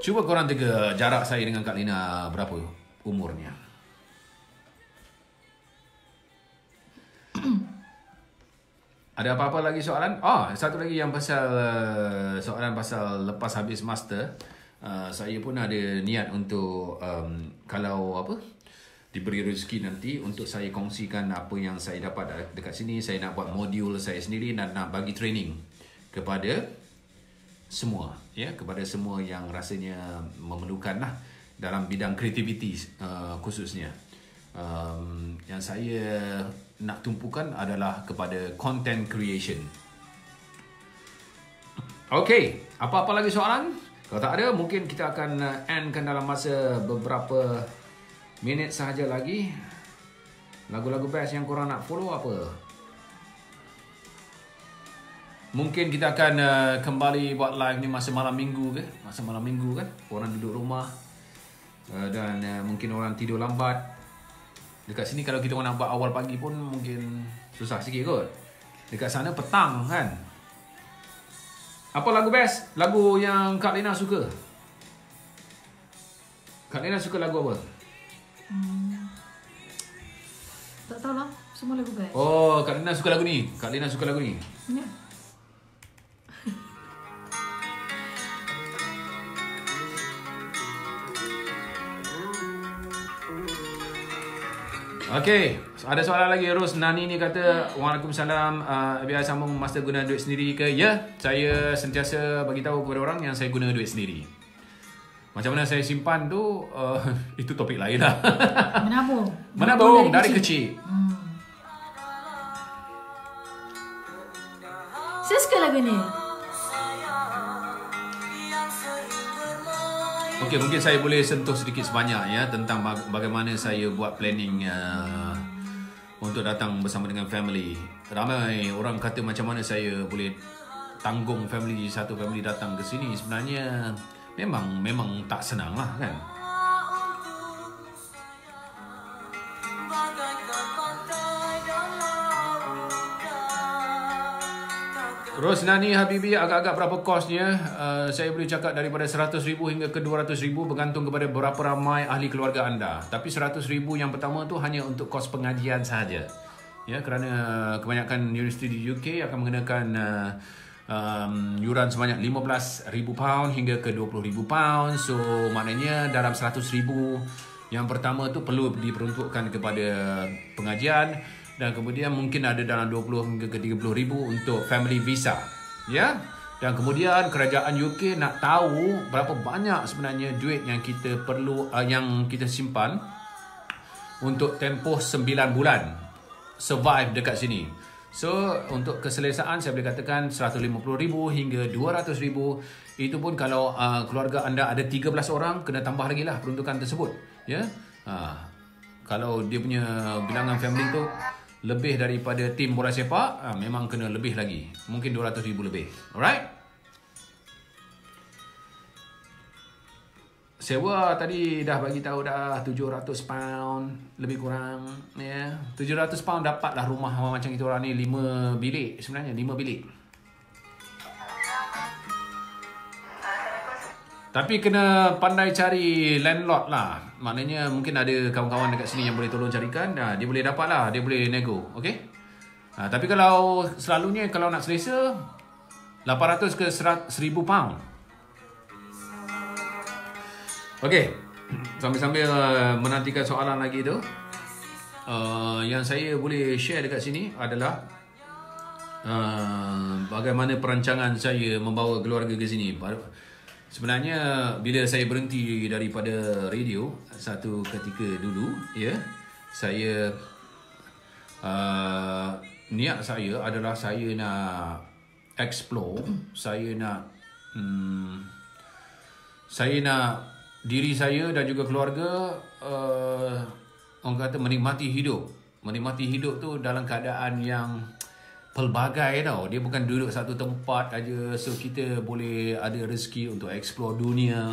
Cuba korang tega Jarak saya dengan Kak Lina Berapa umurnya Ada apa-apa lagi soalan? Oh, satu lagi yang pasal uh, soalan pasal lepas habis master. Uh, saya pun ada niat untuk um, kalau apa diberi rezeki nanti untuk saya kongsikan apa yang saya dapat dekat sini. Saya nak buat modul saya sendiri dan nak bagi training kepada semua, ya, kepada semua yang rasanya memerlukan lah dalam bidang kreativiti uh, khususnya. Um, yang saya nak tumpukan adalah kepada content creation. Okay, apa-apa lagi soalan? Kalau tak ada, mungkin kita akan uh, endkan dalam masa beberapa minit sahaja lagi. Lagu-lagu best yang korang nak follow apa? Mungkin kita akan uh, kembali buat live ni masa malam minggu ke? Masa malam minggu kan? Orang duduk rumah uh, dan uh, mungkin orang tidur lambat. Dekat sini kalau kita nak buat awal pagi pun mungkin susah sikit kot. Dekat sana petang kan. Apa lagu best? Lagu yang Kak Lina suka? Kak Lina suka lagu apa? Hmm. Tak tahulah. Semua lagu best. Oh, Kak Lina suka lagu ni. Kak Lina suka lagu ni. Ya. Okey, ada soalan lagi Ros Nani ni kata Waalaikumsalam uh, biasa sambung master guna duit sendiri ke? Ya, saya sentiasa bagi tahu kepada orang yang saya guna duit sendiri. Macam mana saya simpan tu uh, itu topik lain lah. Menabung. Menabung dari kecil. Hmm. Saya suka lagu ni. Okey, mungkin saya boleh sentuh sedikit sebanyak ya tentang bag- bagaimana saya buat planning uh, untuk datang bersama dengan family. Ramai orang kata macam mana saya boleh tanggung family satu family datang ke sini. Sebenarnya memang memang tak senang lah kan. Rosnani Habibi agak-agak berapa kosnya? Uh, saya boleh cakap daripada 100,000 hingga ke 200,000 bergantung kepada berapa ramai ahli keluarga anda. Tapi 100,000 yang pertama tu hanya untuk kos pengajian sahaja. Ya, kerana kebanyakan universiti di UK akan mengenakan uh, um, yuran sebanyak 15,000 pound hingga ke 20,000 pound. So maknanya dalam 100,000 yang pertama tu perlu diperuntukkan kepada pengajian dan kemudian mungkin ada dalam 20 hingga ke 30 ribu untuk family visa. Ya. Dan kemudian kerajaan UK nak tahu berapa banyak sebenarnya duit yang kita perlu uh, yang kita simpan untuk tempoh 9 bulan survive dekat sini. So untuk keselesaan saya boleh katakan 150,000 hingga 200,000 itu pun kalau uh, keluarga anda ada 13 orang kena tambah lagi lah peruntukan tersebut ya. Uh, kalau dia punya bilangan family tu lebih daripada tim bola sepak uh, memang kena lebih lagi. Mungkin 200,000 lebih. Alright? Sewa tadi dah bagi tahu dah 700 pound lebih kurang ya. 700 pound dapatlah rumah macam kita orang ni 5 bilik sebenarnya 5 bilik. Tapi kena pandai cari landlord lah. Maknanya mungkin ada kawan-kawan dekat sini yang boleh tolong carikan. Nah, dia boleh dapat lah. Dia boleh nego. Okay? Ha, tapi kalau selalunya kalau nak selesa 800 ke 1000 pound. Okey. Sambil-sambil uh, menantikan soalan lagi tu. Uh, yang saya boleh share dekat sini adalah uh, bagaimana perancangan saya membawa keluarga ke sini. Sebenarnya bila saya berhenti daripada radio satu ketika dulu, ya, saya uh, niat saya adalah saya nak explore, saya nak hmm, saya nak diri saya dan juga keluarga uh, orang kata menikmati hidup. Menikmati hidup tu dalam keadaan yang pelbagai tau. Dia bukan duduk satu tempat aja so kita boleh ada rezeki untuk explore dunia,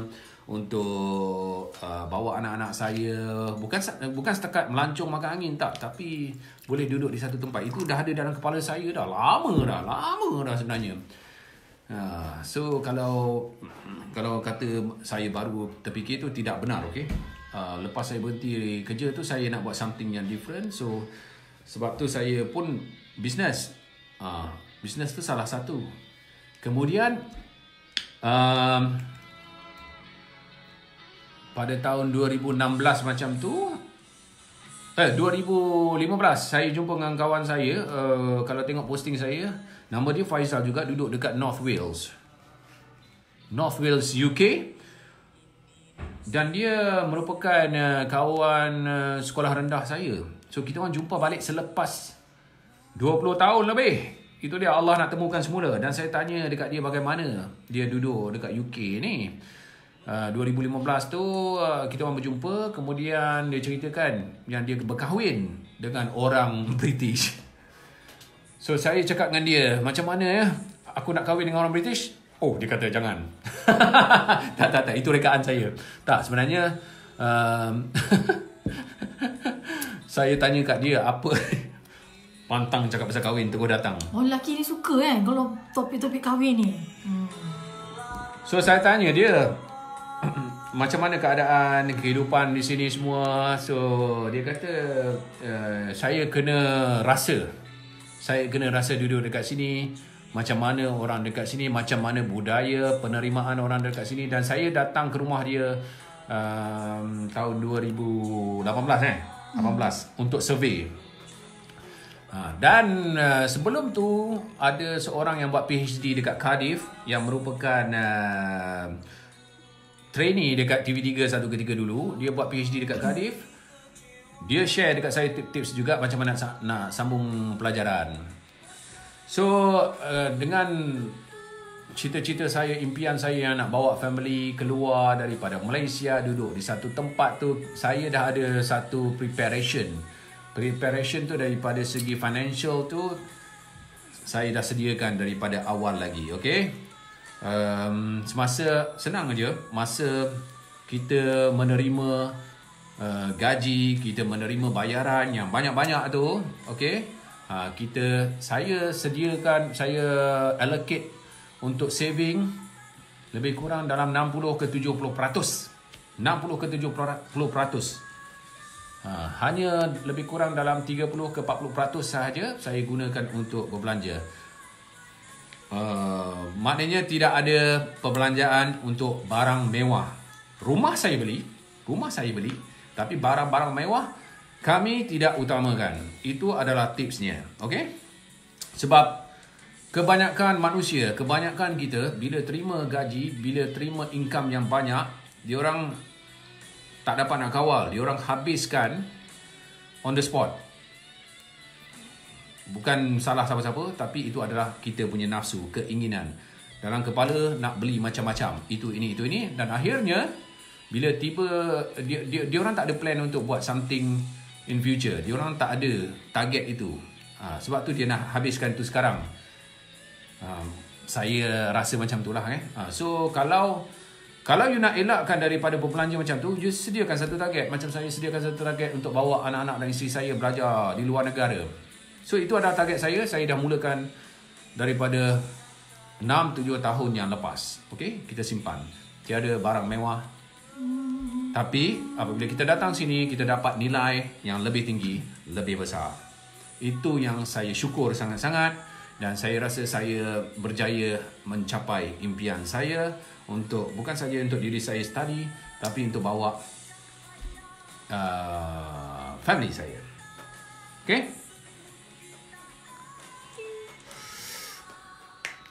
untuk uh, bawa anak-anak saya. Bukan bukan setakat melancong makan angin tak, tapi boleh duduk di satu tempat. Itu dah ada dalam kepala saya dah lama dah, lama dah sebenarnya. Uh, so kalau kalau kata saya baru terfikir tu tidak benar okey. Uh, lepas saya berhenti kerja tu saya nak buat something yang different so sebab tu saya pun business Uh, bisnes tu salah satu. Kemudian um, pada tahun 2016 macam tu eh 2015 saya jumpa dengan kawan saya uh, kalau tengok posting saya nama dia Faisal juga duduk dekat North Wales. North Wales UK dan dia merupakan uh, kawan uh, sekolah rendah saya. So kita orang jumpa balik selepas 20 tahun lebih. Itu dia Allah nak temukan semula dan saya tanya dekat dia bagaimana dia duduk dekat UK ni. Uh, 2015 tu uh, kita orang berjumpa kemudian dia ceritakan yang dia berkahwin dengan orang British. So saya cakap dengan dia macam mana ya aku nak kahwin dengan orang British? Oh dia kata jangan. tak tak tak itu rekaan saya. Tak sebenarnya um, saya tanya kat dia apa pantang cakap pasal kahwin terus datang. Oh lelaki ni suka kan kalau topik-topik kahwin ni. Hmm. So saya tanya dia macam mana keadaan kehidupan di sini semua. So dia kata uh, saya kena rasa. Saya kena rasa duduk dekat sini macam mana orang dekat sini, macam mana budaya penerimaan orang dekat sini dan saya datang ke rumah dia um, tahun 2018 eh. 18 hmm. untuk survey. Ha, dan uh, sebelum tu ada seorang yang buat PhD dekat Cardiff yang merupakan uh, trainee dekat TV3 satu ketika dulu. Dia buat PhD dekat Cardiff. Dia share dekat saya tips-tips juga macam mana nak, nak sambung pelajaran. So uh, dengan cita-cita saya, impian saya yang nak bawa family keluar daripada Malaysia duduk di satu tempat tu, saya dah ada satu preparation preparation tu daripada segi financial tu saya dah sediakan daripada awal lagi okey um, semasa senang aja masa kita menerima uh, gaji kita menerima bayaran yang banyak-banyak tu okey uh, kita saya sediakan saya allocate untuk saving lebih kurang dalam 60 ke 70%. 60 ke 70%. Ha, hanya lebih kurang dalam 30 ke 40% sahaja saya gunakan untuk berbelanja. Uh, maknanya tidak ada perbelanjaan untuk barang mewah. Rumah saya beli, rumah saya beli, tapi barang-barang mewah kami tidak utamakan. Itu adalah tipsnya. Okey? Sebab kebanyakan manusia, kebanyakan kita bila terima gaji, bila terima income yang banyak, dia orang tak dapat nak kawal. Dia orang habiskan on the spot. Bukan salah siapa-siapa tapi itu adalah kita punya nafsu, keinginan. Dalam kepala nak beli macam-macam. Itu ini itu ini dan akhirnya bila tiba dia dia dia orang tak ada plan untuk buat something in future. Dia orang tak ada target itu. Ha, sebab tu dia nak habiskan tu sekarang. Ha, saya rasa macam itulah eh. Ha, so kalau kalau you nak elakkan daripada berbelanja macam tu, you sediakan satu target. Macam saya sediakan satu target untuk bawa anak-anak dan isteri saya belajar di luar negara. So itu adalah target saya. Saya dah mulakan daripada 6-7 tahun yang lepas. Okay, kita simpan. Tiada barang mewah. Tapi apabila kita datang sini, kita dapat nilai yang lebih tinggi, lebih besar. Itu yang saya syukur sangat-sangat dan saya rasa saya berjaya mencapai impian saya untuk bukan saja untuk diri saya study tapi untuk bawa uh, family saya. Okay?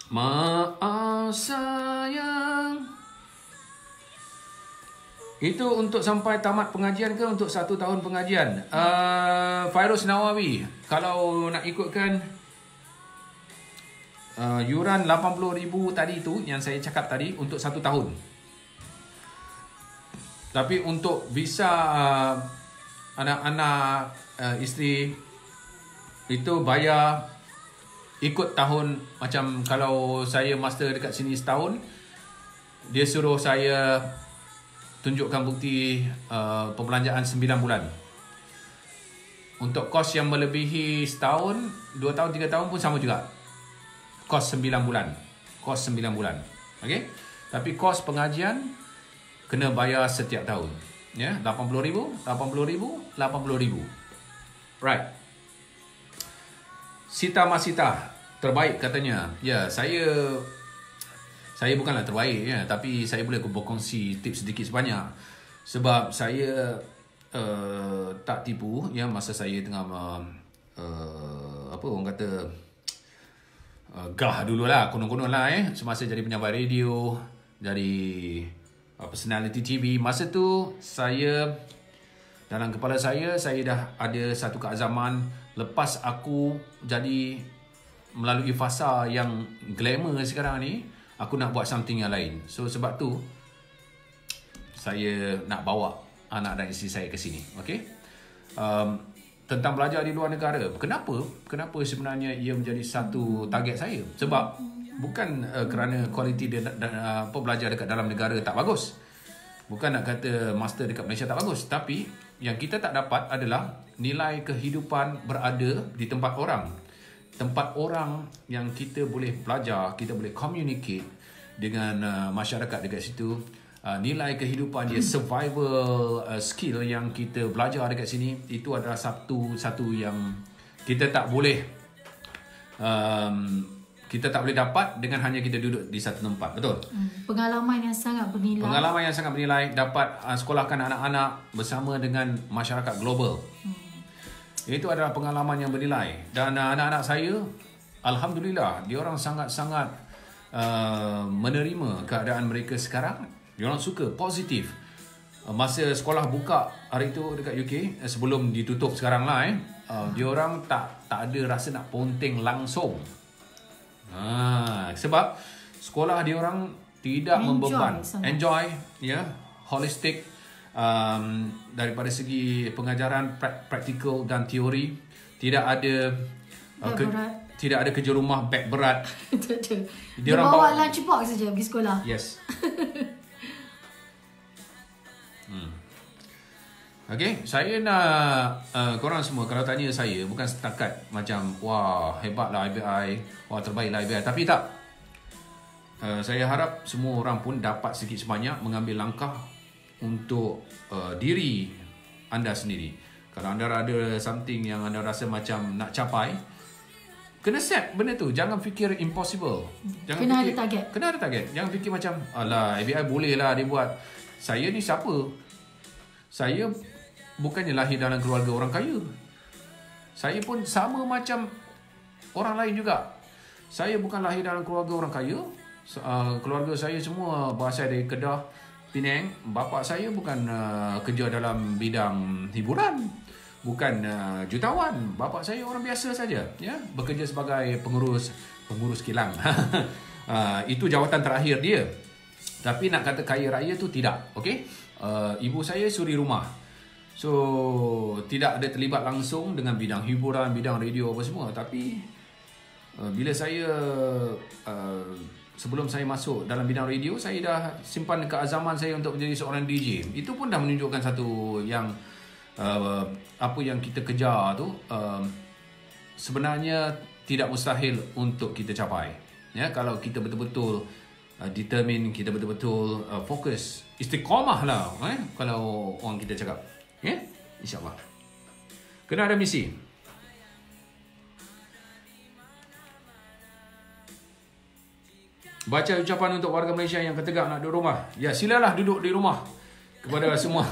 Maaf sayang. Itu untuk sampai tamat pengajian ke untuk satu tahun pengajian? Uh, Fairuz Nawawi, kalau nak ikutkan uh, yuran 80,000 tadi tu yang saya cakap tadi untuk satu tahun. Tapi untuk visa uh, anak-anak uh, isteri itu bayar ikut tahun macam kalau saya master dekat sini setahun dia suruh saya tunjukkan bukti uh, perbelanjaan 9 bulan. Untuk kos yang melebihi setahun, 2 tahun, 3 tahun pun sama juga kos 9 bulan. Kos 9 bulan. Okey. Tapi kos pengajian kena bayar setiap tahun. Ya, 80,000, 80,000, 80,000. Right. Sita Masita terbaik katanya. Ya, saya saya bukanlah terbaik ya, tapi saya boleh berkongsi tips sedikit sebanyak. Sebab saya uh, tak tipu ya masa saya tengah uh, uh, apa orang kata uh, gah dululah konon-konon lah eh. Semasa jadi penyampai radio jadi uh, personality TV masa tu saya dalam kepala saya saya dah ada satu keazaman. Lepas aku jadi melalui fasa yang glamour sekarang ni aku nak buat something yang lain. So sebab tu saya nak bawa anak dan isteri saya ke sini okey? Um, tentang belajar di luar negara. Kenapa? Kenapa sebenarnya ia menjadi satu target saya? Sebab bukan uh, kerana kualiti dia dan uh, apa belajar dekat dalam negara tak bagus. Bukan nak kata master dekat Malaysia tak bagus, tapi yang kita tak dapat adalah nilai kehidupan berada di tempat orang. Tempat orang yang kita boleh belajar, kita boleh communicate dengan uh, masyarakat dekat situ uh, nilai kehidupan dia survival uh, skill yang kita belajar dekat sini itu adalah satu satu yang kita tak boleh um, kita tak boleh dapat dengan hanya kita duduk di satu tempat. Betul? Hmm, Pengalaman yang sangat bernilai. pengalaman yang sangat bernilai dapat uh, sekolahkan anak-anak bersama dengan masyarakat global. Itu adalah pengalaman yang bernilai. Dan uh, anak-anak saya alhamdulillah dia orang sangat-sangat uh, menerima keadaan mereka sekarang dia orang suka positif Uh, masa sekolah buka hari itu dekat UK eh, sebelum ditutup sekarang lah eh uh, dia orang tak tak ada rasa nak ponteng langsung ha, sebab sekolah dia orang tidak Enjoy membeban sangat. enjoy ya yeah, holistic um, daripada segi pengajaran pra- praktikal dan teori tidak ada uh, berat. tidak ada kerja rumah beg berat. Dia Dia, orang bawa bawa- lunch box saja pergi sekolah. Yes. hmm. Okay, saya nak uh, korang semua kalau tanya saya bukan setakat macam wah hebatlah IBI, wah terbaiklah IBI tapi tak. Uh, saya harap semua orang pun dapat sedikit sebanyak mengambil langkah untuk uh, diri anda sendiri. Kalau anda ada something yang anda rasa macam nak capai, kena set benda tu. Jangan fikir impossible. Jangan Kena fikir, ada target. Kena ada target. Jangan fikir macam, alah ABI boleh lah dia buat. Saya ni siapa? Saya bukannya lahir dalam keluarga orang kaya. Saya pun sama macam orang lain juga. Saya bukan lahir dalam keluarga orang kaya. Uh, keluarga saya semua berasal dari Kedah, Penang. Bapa saya bukan uh, kerja dalam bidang hiburan. Bukan uh, jutawan. Bapa saya orang biasa saja, ya, bekerja sebagai pengurus pengurus kilang. itu jawatan terakhir dia. Tapi nak kata kaya raya tu tidak, okey? Uh, ibu saya suri rumah. So tidak ada terlibat langsung dengan bidang hiburan, bidang radio apa semua tapi uh, bila saya uh, sebelum saya masuk dalam bidang radio saya dah simpan keazaman saya untuk menjadi seorang DJ. Itu pun dah menunjukkan satu yang uh, apa yang kita kejar tu uh, sebenarnya tidak mustahil untuk kita capai. Ya kalau kita betul-betul uh, determine, kita betul-betul uh, fokus, istiqamah lah eh kalau orang kita cakap. Ya, insya-Allah. Kena ada misi. Baca ucapan untuk warga Malaysia yang ketegak nak duduk rumah. Ya, silalah duduk di rumah. Kepada semua.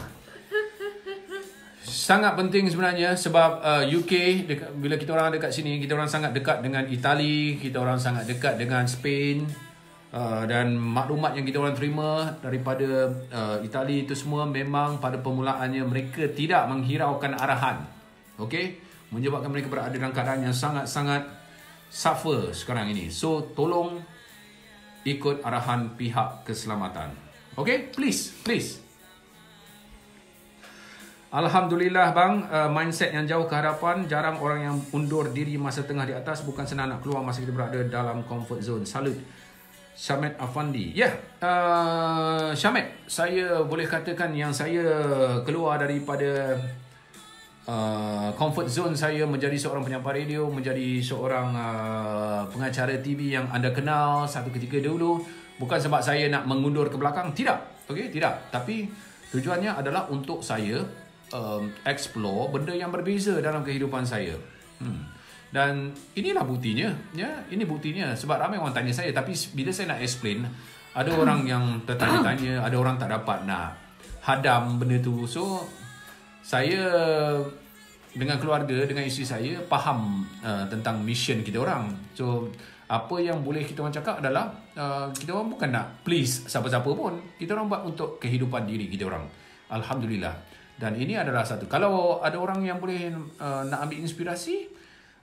Sangat penting sebenarnya sebab uh, UK dekat, bila kita orang dekat sini kita orang sangat dekat dengan Itali, kita orang sangat dekat dengan Spain uh, dan maklumat yang kita orang terima daripada uh, Itali itu semua memang pada permulaannya mereka tidak menghiraukan arahan. Okey? Menyebabkan mereka berada dalam keadaan yang sangat-sangat suffer sekarang ini. So tolong ikut arahan pihak keselamatan. Okay, please, please. Alhamdulillah bang, uh, mindset yang jauh ke hadapan, jarang orang yang undur diri masa tengah di atas, bukan senang nak keluar masa kita berada dalam comfort zone. Salut. Syamed Afandi. Ya, yeah, uh, Syamed, saya boleh katakan yang saya keluar daripada uh, comfort zone saya menjadi seorang penyampai radio, menjadi seorang uh, pengacara TV yang anda kenal satu ketika dulu bukan sebab saya nak mengundur ke belakang, tidak. Okey, tidak. Tapi tujuannya adalah untuk saya um, explore benda yang berbeza dalam kehidupan saya. Hmm. Dan inilah buktinya, ya. Ini buktinya sebab ramai orang tanya saya tapi bila saya nak explain ada orang yang tertanya-tanya, ada orang tak dapat nak hadam benda tu. So saya dengan keluarga dengan isteri saya faham uh, tentang mission kita orang. So apa yang boleh kita orang cakap adalah uh, kita orang bukan nak please siapa-siapa pun. Kita orang buat untuk kehidupan diri kita orang. Alhamdulillah. Dan ini adalah satu. Kalau ada orang yang boleh uh, nak ambil inspirasi,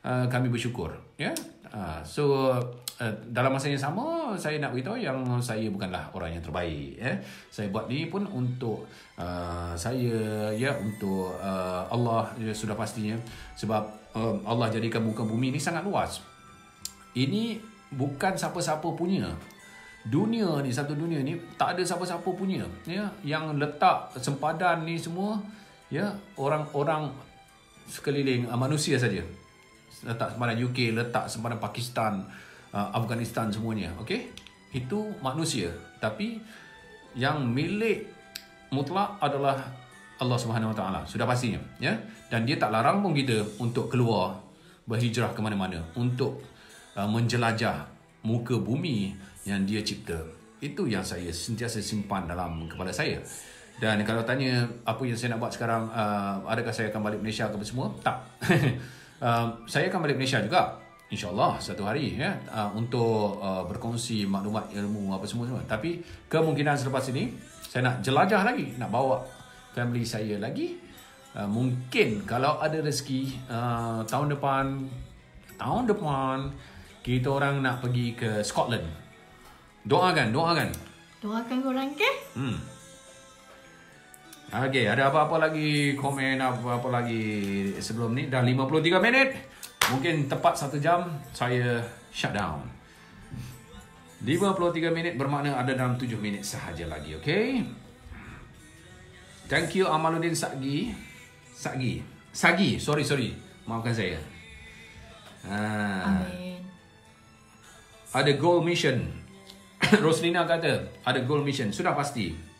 uh, kami bersyukur. Ya. Uh, so uh, dalam masa yang sama saya nak beritahu yang saya bukanlah orang yang terbaik. Ya. Saya buat ni pun untuk uh, saya ya untuk uh, Allah ya, sudah pastinya sebab uh, Allah jadikan muka bumi ni sangat luas. Ini bukan siapa-siapa punya. Dunia ni satu dunia ni tak ada siapa-siapa punya ya yang letak sempadan ni semua ya orang-orang sekeliling uh, manusia saja letak sempadan UK letak sempadan Pakistan uh, Afghanistan semuanya okey itu manusia tapi yang milik mutlak adalah Allah Subhanahu Wa Taala. Sudah pastinya, ya. Dan dia tak larang pun kita untuk keluar berhijrah ke mana-mana untuk uh, menjelajah muka bumi yang dia cipta. Itu yang saya sentiasa simpan dalam kepala saya. Dan kalau tanya apa yang saya nak buat sekarang, uh, adakah saya akan balik Malaysia ke semua? Tak. uh, saya akan balik Malaysia juga. InsyaAllah satu hari ya uh, untuk uh, berkongsi maklumat ilmu apa semua semua. Tapi kemungkinan selepas ini saya nak jelajah lagi, nak bawa family saya lagi. Uh, mungkin kalau ada rezeki uh, tahun depan, tahun depan kita orang nak pergi ke Scotland. Doakan, doakan. Doakan korang ke? Hmm. Okey, ada apa-apa lagi komen apa-apa lagi sebelum ni? Dah 53 minit. Mungkin tepat satu jam saya shut down. 53 minit bermakna ada dalam 7 minit sahaja lagi, okey? Thank you Amaluddin Sagi. Sagi. Sagi, sorry sorry. Maafkan saya. Ha, Amin. ada goal mission. Roslina kata ada goal mission. Sudah pasti.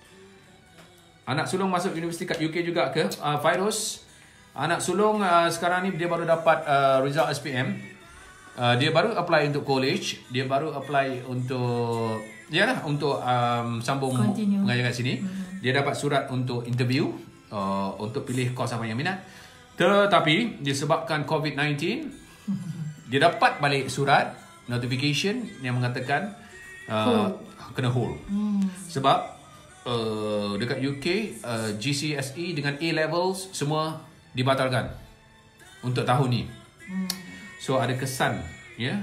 Anak sulung masuk universiti kat UK juga ke? Uh, virus. Anak sulung uh, sekarang ni dia baru dapat uh, result SPM. Uh, dia baru apply untuk college. Dia baru apply untuk ya lah untuk um, sambung Continue. mengajar kat sini. Dia dapat surat untuk interview uh, untuk pilih kos apa yang minat. Tetapi disebabkan COVID-19 dia dapat balik surat notification yang mengatakan uh, kena hold. Hmm. Sebab uh, dekat UK uh, GCSE dengan A levels semua dibatalkan untuk tahun ni. So ada kesan ya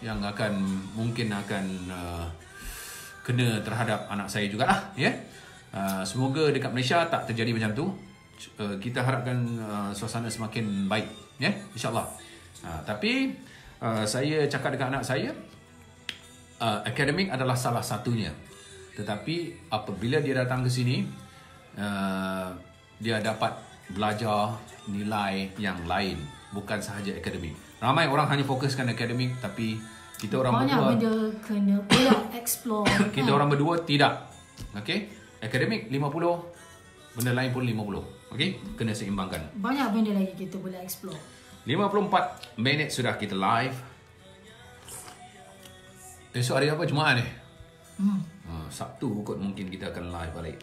yang akan mungkin akan uh, kena terhadap anak saya jugalah ya. Uh, semoga dekat Malaysia tak terjadi macam tu. Uh, kita harapkan uh, suasana semakin baik ya insyaallah. Uh, tapi uh, saya cakap dekat anak saya uh, akademik adalah salah satunya. Tetapi apabila dia datang ke sini uh, dia dapat belajar nilai yang lain bukan sahaja akademik. Ramai orang hanya fokuskan akademik tapi kita orang Banyak berdua benda kena pula explore. kita kan? orang berdua tidak. Okey? Akademik 50, benda lain pun 50. Okey? Kena seimbangkan. Banyak benda lagi kita boleh explore. 54 minit sudah kita live. Esok hari apa? Jumaat ni? Hmm. Ha, Sabtu kot mungkin kita akan live balik.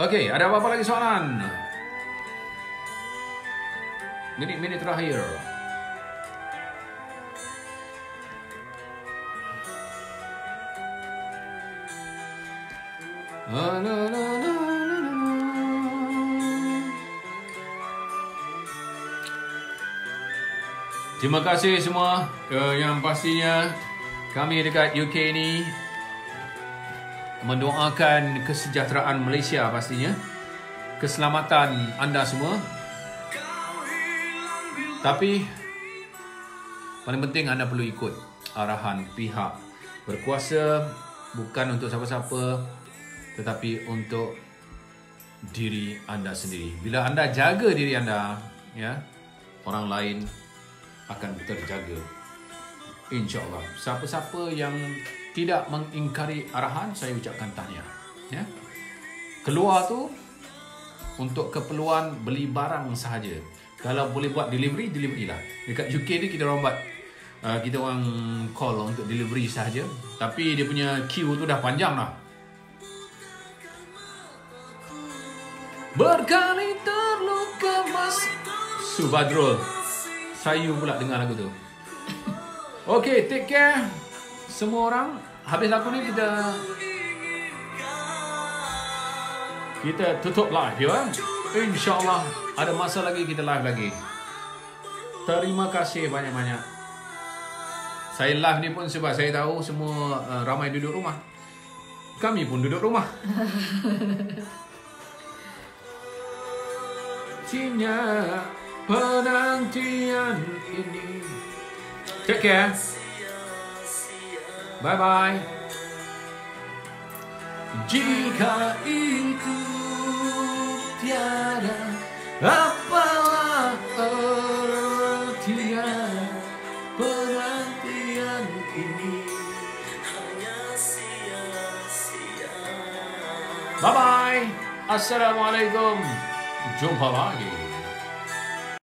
Okey, ada apa-apa lagi soalan? Minit-minit terakhir. La. Terima kasih semua yang pastinya kami dekat UK ni mendoakan kesejahteraan Malaysia pastinya. Keselamatan anda semua. Tapi paling penting anda perlu ikut arahan pihak berkuasa bukan untuk siapa-siapa tetapi untuk diri anda sendiri. Bila anda jaga diri anda, ya, orang lain akan terjaga. InsyaAllah. Siapa-siapa yang tidak mengingkari arahan, saya ucapkan tahniah. Ya. Keluar tu untuk keperluan beli barang sahaja. Kalau boleh buat delivery, delivery lah. Dekat UK ni kita orang buat uh, kita orang call untuk delivery sahaja. Tapi dia punya queue tu dah panjang lah. Berkali terluka mas Subadrul Sayu pula dengar lagu tu Okay, take care. Semua orang Habis lagu ni kita Kita tutup live ya. InsyaAllah Ada masa lagi kita live lagi. Terima kasih banyak-banyak. Saya live ni pun sebab saya tahu Semua uh, ramai duduk rumah. Kami pun duduk rumah. Tinya penantian ini Take care. Bye bye. Jika itu tiada, apalah artinya perhatian ini hanya sia-sia. Bye bye. Assalamualaikum. Jumpa lagi.